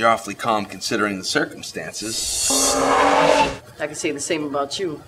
You're awfully calm considering the circumstances. I can say the same about you.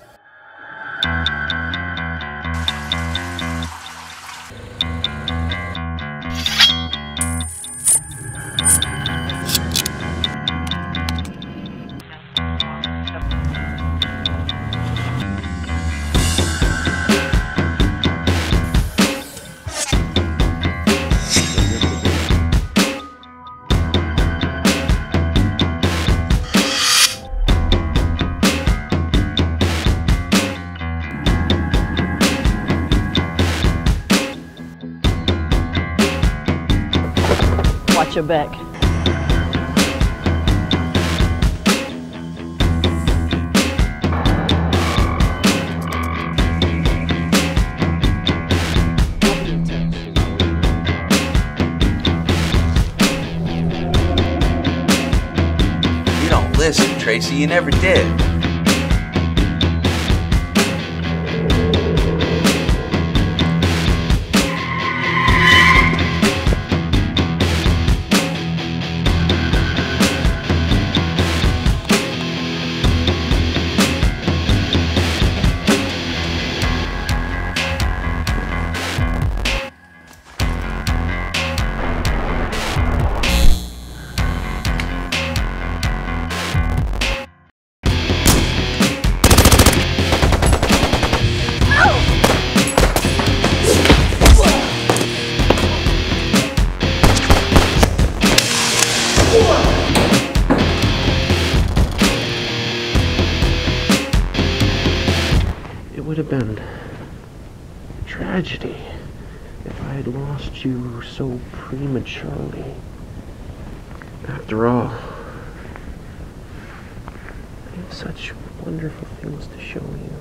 Watch your back. You don't listen, Tracy. You never did. It would have been a tragedy if I had lost you so prematurely. After all, I have such wonderful things to show you.